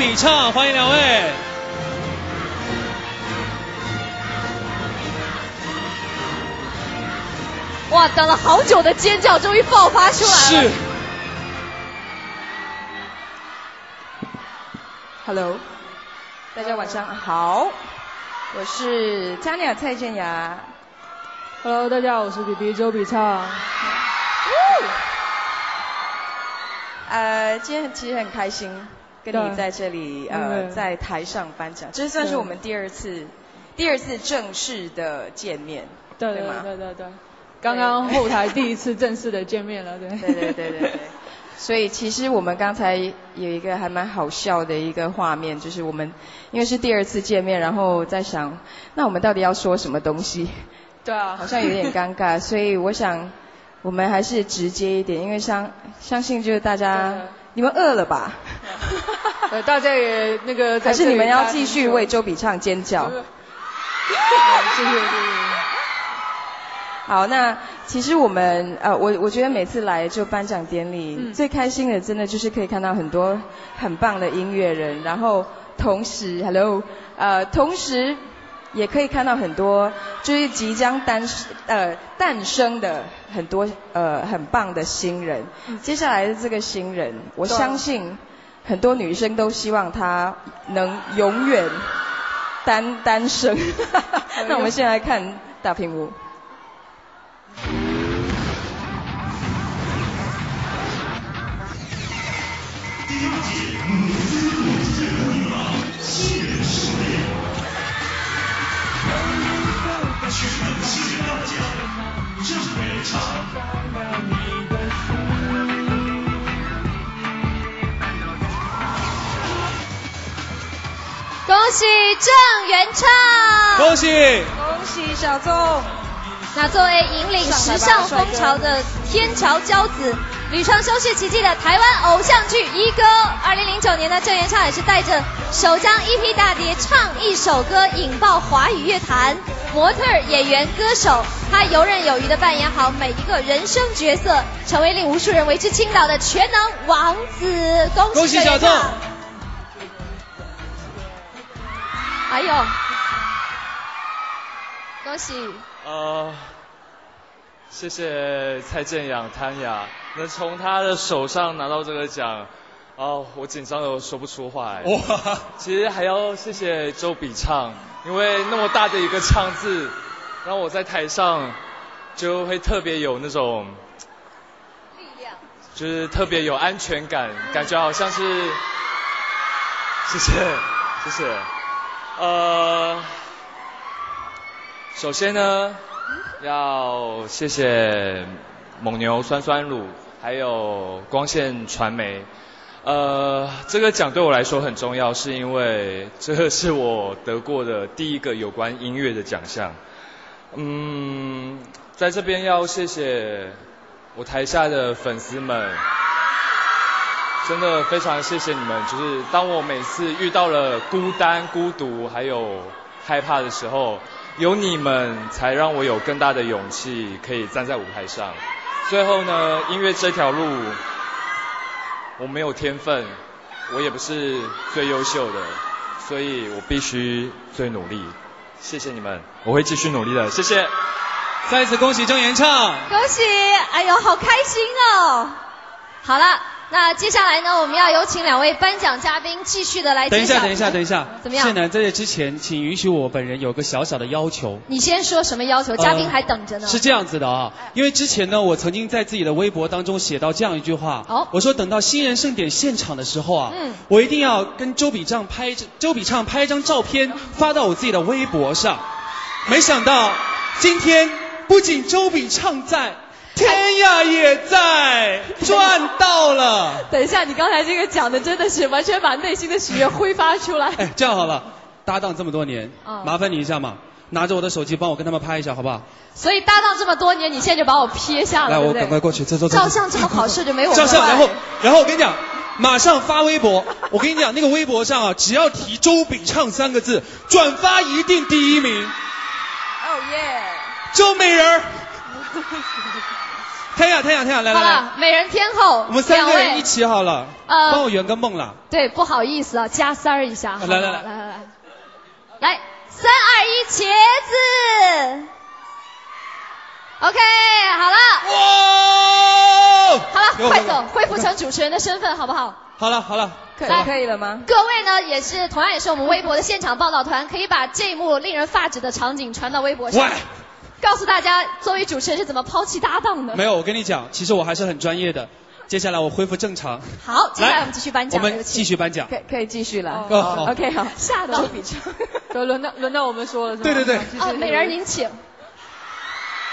比唱，欢迎两位。哇，等了好久的尖叫终于爆发出来了。是。Hello，大家晚上好，我是佳鸟蔡健雅。Hello，大家好，我是比比周笔畅。呃，今天其实很开心跟你在这里呃在台上颁奖，这算是我们第二次第二次正式的见面，对对对吗？对对对，刚刚后台第一次正式的见面了，对。对对对对对。所以其实我们刚才有一个还蛮好笑的一个画面，就是我们因为是第二次见面，然后在想，那我们到底要说什么东西？对啊，好像有点尴尬，所以我想我们还是直接一点，因为相相信就是大家，你们饿了吧？对，大家也那个在还是你们要继续为周周笔畅尖叫？谢谢谢谢。好，那其实我们呃，我我觉得每次来就颁奖典礼，嗯最开心的真的就是可以看到很多很棒的音乐人，然后同时，hello，呃，同时也可以看到很多就是即将诞呃诞生的很多呃很棒的新人。接下来的这个新人，我相信很多女生都希望他能永远单单身。那我们先来看大屏幕。恭喜郑元畅！恭喜！恭喜小众！那作为引领时尚风潮的天桥骄子，屡创收视奇迹的台湾偶像剧一哥，二零零九年的郑元畅也是带着首张 EP 大碟唱一首歌引爆华语乐坛，模特、演员、歌手，他游刃有余的扮演好每一个人生角色，成为令无数人为之倾倒的全能王子。恭恭喜小众！喜郑元畅！还有，恭喜！呃，谢谢蔡健雅、谭雅，能从他的手上拿到这个奖，哦，我紧张的我说不出话来。哇！其实还要谢谢周笔畅，因为那么大的一个“唱”字，让我在台上就会特别有那种，力量。就是特别有安全感，感觉好像是，谢谢，谢谢。呃，首先呢，要谢谢蒙牛酸酸乳，还有光线传媒。呃，这个奖对我来说很重要，是因为这个是我得过的第一个有关音乐的奖项。嗯，在这边要谢谢我台下的粉丝们，真的非常谢谢你们。就是当我每次遇到了孤单、孤独还有害怕的时候，有你们才让我有更大的勇气可以站在舞台上。最后呢，音乐这条路我没有天分，我也不是最优秀的，所以我必须最努力。谢谢你们，我会继续努力的，谢谢。再次恭喜郑元畅。恭喜！哎呦，好开心哦！好了，那接下来呢，我们要有请两位颁奖嘉宾继续的来。等一下，等一下，等一下。怎么样谢楠，在这之前，请允许我本人有个小小的要求。你先说什么要求？嘉宾还等着呢。是这样子的啊，因为之前呢，我曾经在自己的微博当中写到这样一句话，哦我说等到新人盛典现场的时候啊，嗯我一定要跟周笔畅拍周笔畅拍一张照片发到我自己的微博上。没想到今天不仅周笔畅在，天呀也在，赚到了。等一下，你刚才这个讲的真的是完全把内心的喜悦挥发出来。哎，这样好了，搭档这么多年，哦麻烦你一下嘛，拿着我的手机帮我跟他们拍一下，好不好？所以搭档这么多年，你现在就把我撇下了，来，对不对我赶快过去，走走走。照相这么好事就没我照相，然后然后我跟你讲，马上发微博。我跟你讲，那个微博上啊，只要提周笔畅三个字，转发一定第一名。哦耶！周美人儿，天雅天雅天雅，来好来来，了，美人天后，我们三个人一起好了，呃帮我圆个梦了。对，不好意思啊，加塞儿一下。来来来来来来，来，三二一，茄子。OK，好了，哇！好了，快走，恢复成主持人的身份，好不好？好了好了，可以可以了吗？各位呢，也是同样也是我们微博的现场报道团，可以把这一幕令人发指的场景传到微博上喂，，告诉大家作为主持人是怎么抛弃搭档的。没有，我跟你讲，其实我还是很专业的。接下来我恢复正常，好，接下来我们继续颁奖我，们继续颁奖。可以可以继续了。哦好 OK 好，吓得周笔畅。就轮到轮到我们说了是吗？对对对哦，美人您请。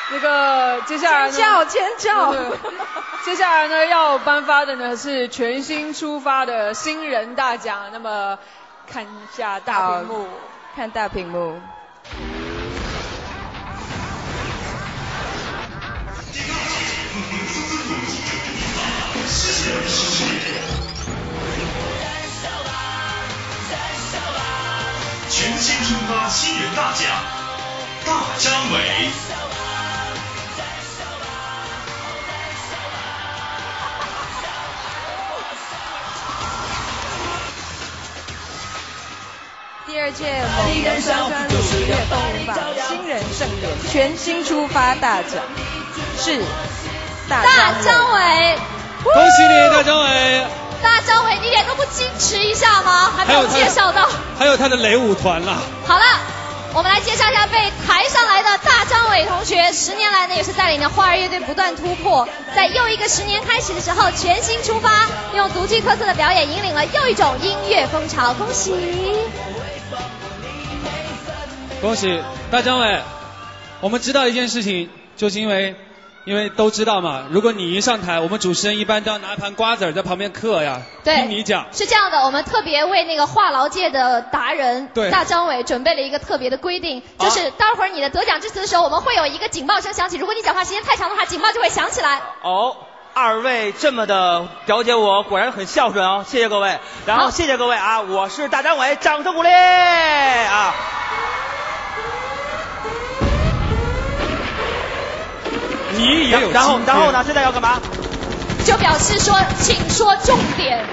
那个接下来呢尖叫尖叫！接下来呢，要颁发的呢是全新出发的新人大奖。那么看一下大屏幕，看大屏幕。全新出发新人大奖，大张伟。第二届某人酸酸乳音乐风云榜新人盛典全新出发大奖是大张张伟。伟，恭喜你，大张伟，大张伟，你一点都不矜持一下吗？还没有介绍到。还有他的雷舞团啦。好了，我们来介绍一下被抬上来的大张伟同学。十年来呢，也是带领着花儿乐队不断突破，在又一个十年开始的时候，全新出发，用独具特色的表演引领了又一种音乐风潮。恭喜！恭喜大张伟！我们知道一件事情，就是因为因为都知道嘛，如果你一上台，我们主持人一般都要拿一盘瓜子儿在旁边嗑呀，对听你讲。是这样的，我们特别为那个话痨界的达人对大张伟准备了一个特别的规定，就是待会儿你的得奖致辞的时候，我们会有一个警报声响起，如果你讲话时间太长的话，警报就会响起来。哦，二位这么的了解我，果然很孝顺哦，谢谢各位。然好后谢谢各位啊，我是大张伟，掌声鼓励啊！你也有然后然后呢？现在要干嘛？就表示说，请说重点。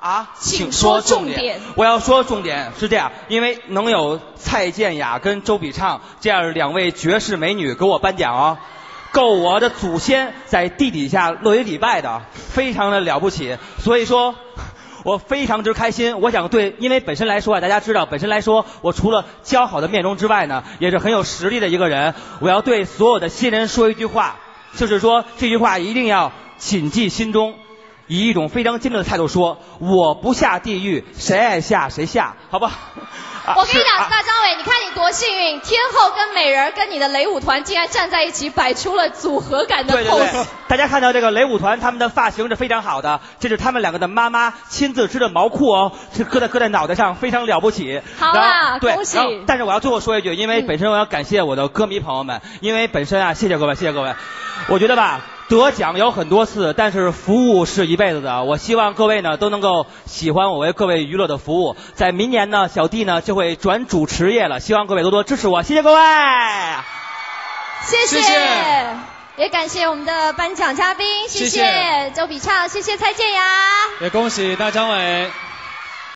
啊，请说重点我要说重点是这样，因为能有蔡健雅跟周笔畅这样两位绝世美女给我颁奖哦，够我的祖先在地底下落一礼拜的，非常的了不起。所以说，我非常之开心。我想对，因为本身来说啊，大家知道，本身来说，我除了姣好的面容之外呢，也是很有实力的一个人。我要对所有的新人说一句话，就是说这句话一定要谨记心中。以一种非常坚定的态度说：“我不下地狱，谁爱下谁下，好吧？”啊我跟你讲，啊大张伟，你看你多幸运，天后跟美人儿跟你的雷舞团竟然站在一起，摆出了组合感的对对 pose。对，大家看到这个雷舞团，他们的发型是非常好的，这是他们两个的妈妈亲自织的毛裤哦，是搁在搁在脑袋上，非常了不起。好然啦，恭喜但是我要最后说一句，因为嗯本身我要感谢我的歌迷朋友们，因为本身啊，谢谢各位，谢谢各位。我觉得吧，得奖有很多次，但是服务是一辈子的。我希望各位呢都能够喜欢我为各位娱乐的服务。在明年呢，小弟呢就会转主持业了，希望各位多多支持我，谢谢各位。谢谢谢也感谢我们的颁奖嘉宾，谢谢谢周笔畅，谢谢蔡健雅。也恭喜大张伟。